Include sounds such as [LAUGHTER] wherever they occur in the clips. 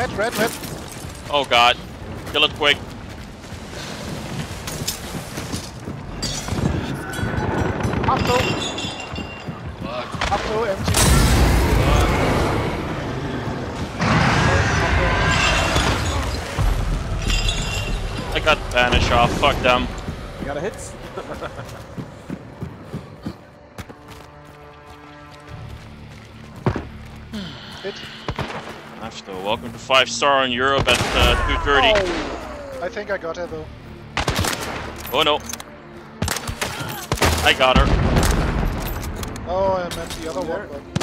red, red, red. Oh god. Kill it quick. Up low. Fuck. Up low, empty. I got banish off. Fuck them. You got a hit? [LAUGHS] Hit. After welcome to five star in Europe at uh, 2:30. Oh, I think I got her though. Oh no. I got her. Oh, I meant the other one.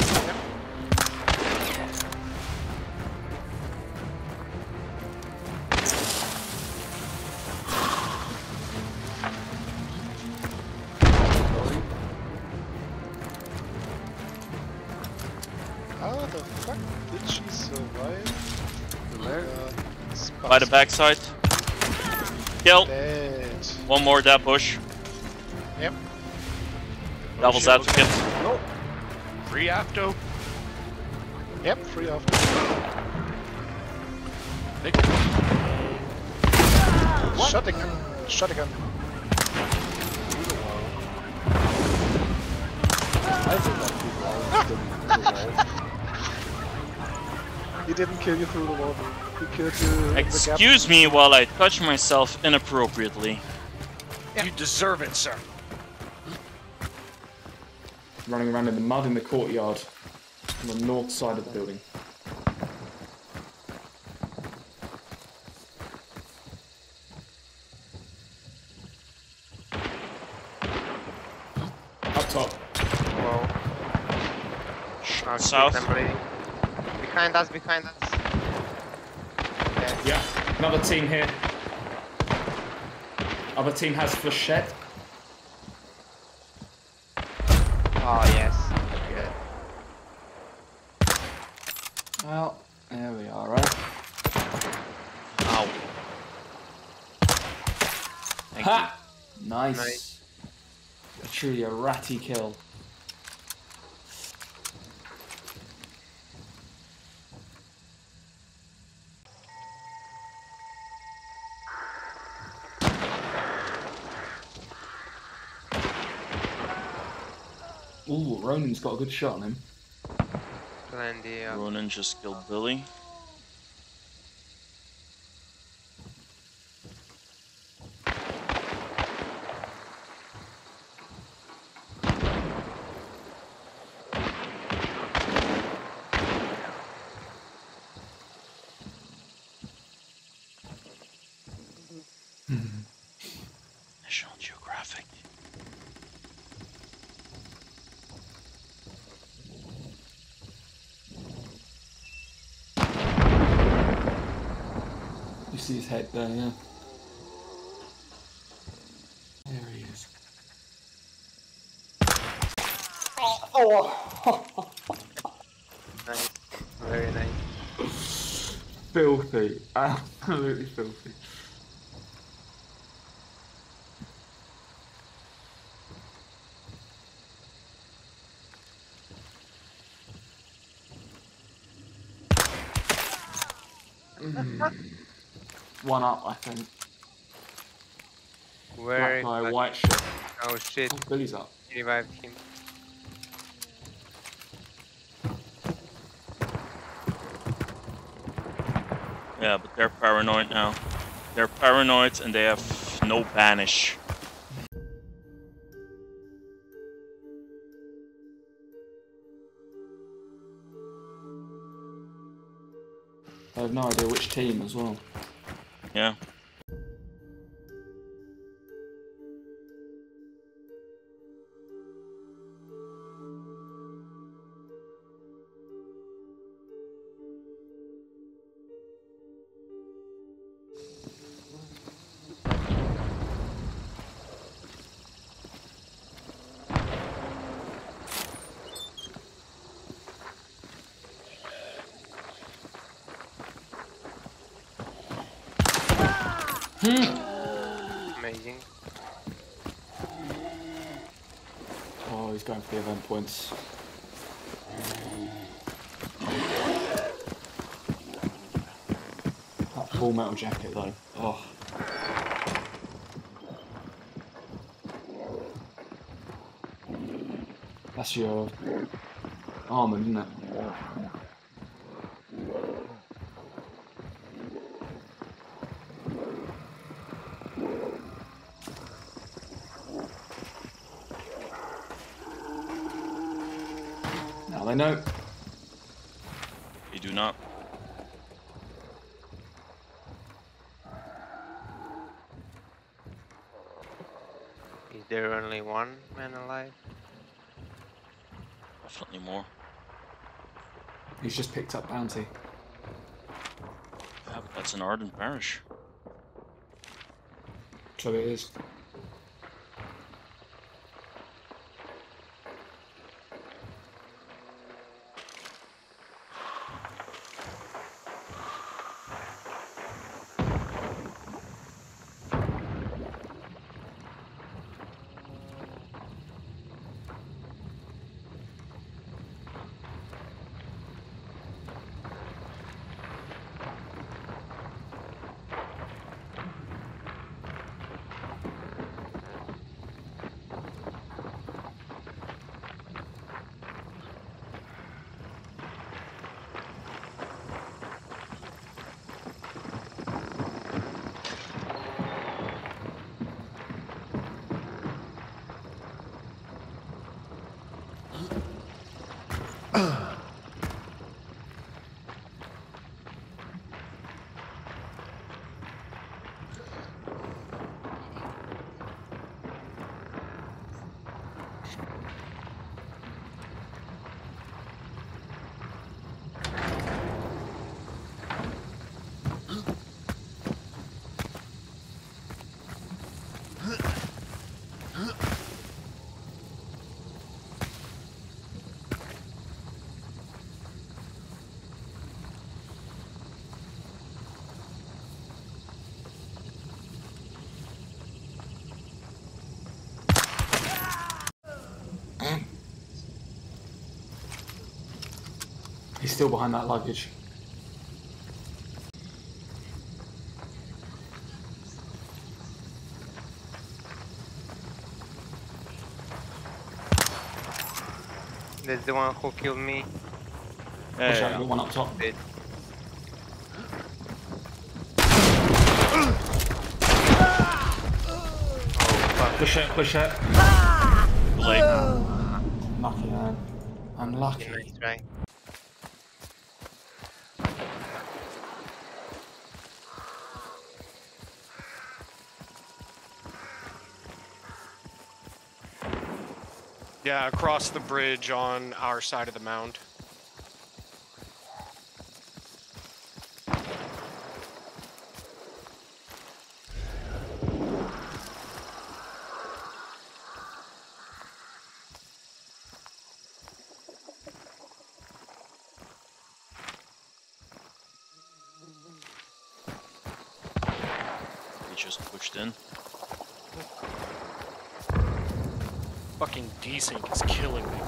How the fuck did she survive? Uh, By the backside. Kill. Dead. One more that bush. Yep. Devil's shit, advocate. No. Free Apto. Yep, free off. Nick. Shotgun. Shotgun. I think that people are still through the wall. He didn't kill you through the wall. He killed you in the gap. Excuse me while I touch myself inappropriately. You deserve it, sir. running around in the mud in the courtyard on the north side of the building. Up top. Whoa. Oh, shit, South. Somebody. Behind us, behind us. Yes. Yeah, another team here. Other team has flechette. Oh, yes. Good. Well, there we are, right? Ow. Thank Ha! Nice. Nice. A truly a ratty kill. Ronan's got a good shot on him. Plenty you. of... Ronan just killed Billy. See his head there, yeah. There he is. Nice. Very nice. Filthy. Absolutely filthy. One up, I think. Very Black guy, good. white shirt. Oh shit, Oh, Billy's up. revived him. Yeah, but they're paranoid now. They're paranoid and they have no banish. I have no idea which team as well. Yeah. Amazing. Oh, he's going for the event points. That full metal jacket though. Oh. That's your armor, isn't it? Now they know. You do not. Is there only one man alive? Definitely more. He's just picked up bounty. Yeah, but that's an Arden Parish. So it is. He's still behind that luggage. That's the one who killed me. Yeah, Watch yeah, out, yeah. the one up top. Dead. Oh. Push it, push it. Too late. Lucky man. Unlucky. Nice try. Yeah, across the bridge on our side of the mound. Just pushed in. Fucking desync is killing me.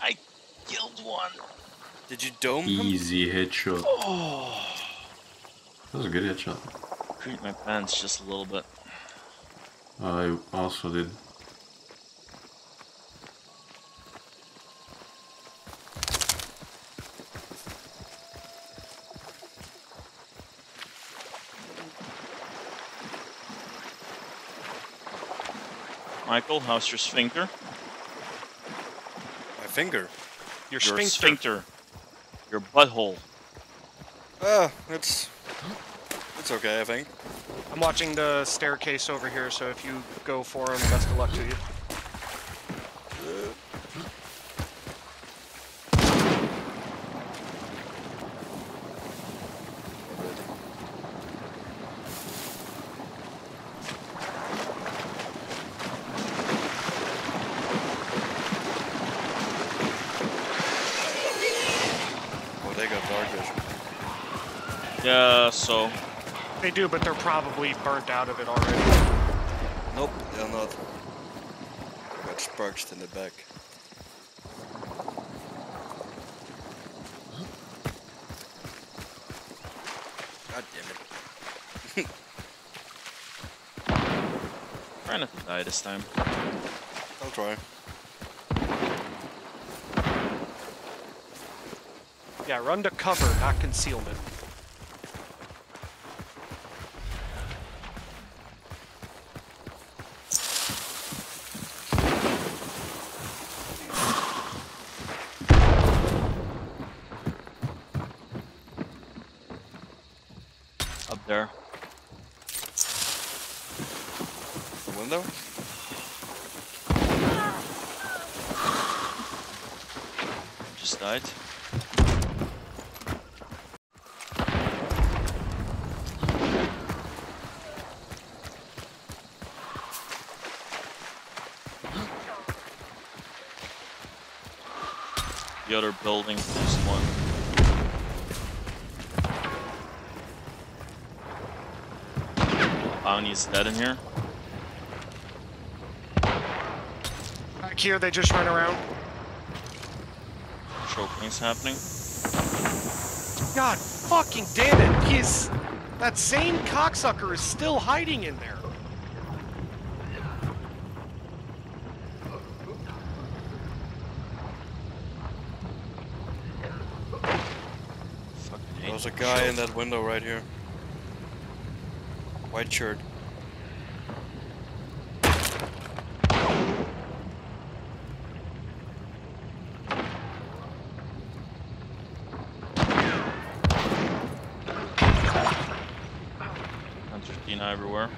I killed one. Did you dome him? Easy headshot. Oh. That was a good headshot. Creep my pants just a little bit. I also did. Michael, how's your sphincter? My finger. Your Your sphincter. sphincter. Your butthole. Ah, it's it's okay, I think. I'm watching the staircase over here, so if you go for him, best of luck to you. They got dark vision. Yeah, so They do, but they're probably burnt out of it already. Nope, they're not. Got sparks in the back. God damn it. Try not to die this time. I'll try. Yeah, run to cover, not concealment. Up there. The window? Just died. The other building, just one. Bounty's dead in here. Back here, they just run around. Choking's happening. God fucking damn it! He's that same cocksucker is still hiding in there. Fucking hate There's a guy in that window right here. White shirt. Everywhere.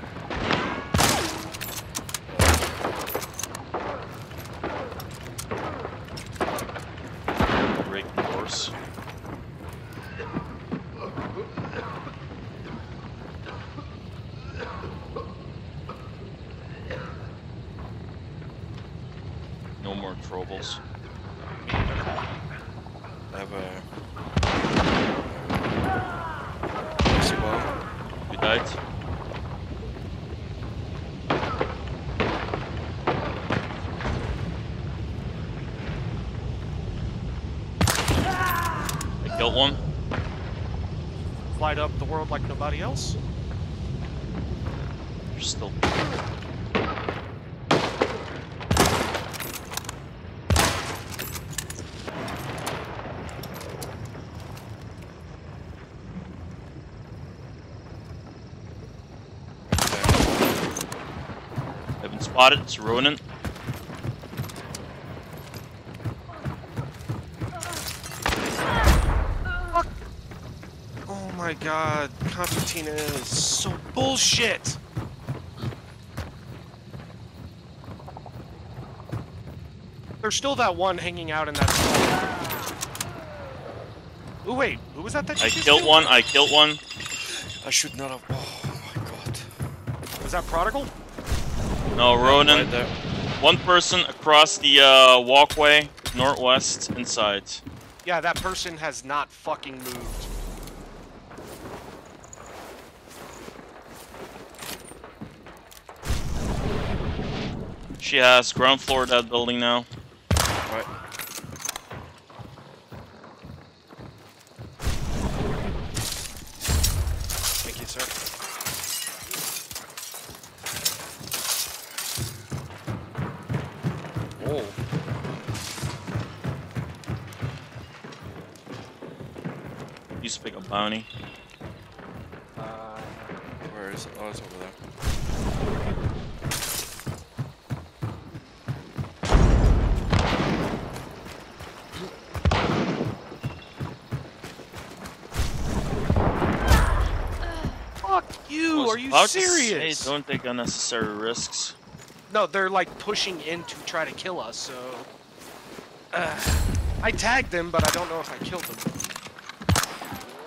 Breaking horse. No more troubles. I have a. Well, You died? I killed one. Light up the world like nobody else. There's still. I've spotted. It's ruining. Oh my god, concertina is so bullshit. There's still that one hanging out in that. Ooh, wait, who was that that I killed one. I killed one. I should not have. Oh my god. Was that Prodigal? No, Ronan. Right there. One person across the uh, walkway, northwest, inside. Yeah, that person has not fucking moved. She has ground floor of that building now. Right. Used to pick up bounty. Uh, Where is it? Oh, it's over there. fuck you! Was Are you about to say, serious? don't take unnecessary risks. No, they're like pushing in to try to kill us, so. Uh, I tagged them, but I don't know if I killed them.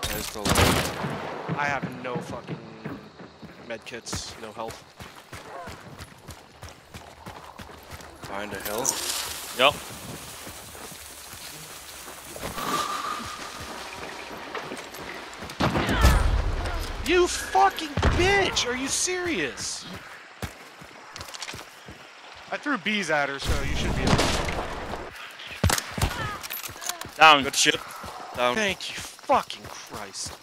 There's still alive. I have no fucking medkits, no health. Find a hill. Yep. You fucking bitch! Are you serious? I threw bees at her, so you should be. able Down. Good shit. Down. Thank you, fucking Christ.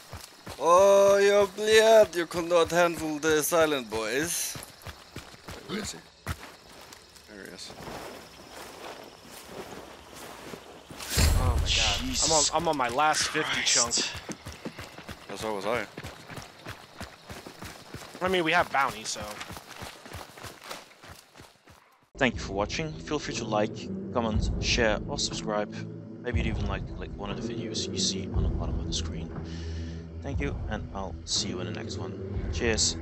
Oh, you're bleed. You could not handle eh, the silent boys. Where is he? There he is. Oh my god. I'm on, I'm on my last 50 Christ. chunk. Yeah, so was I. I mean, we have bounty, so. Thank you for watching. Feel free to like, comment, share, or subscribe. Maybe you'd even like click one of the videos you see on the bottom of the screen. Thank you, and I'll see you in the next one. Cheers.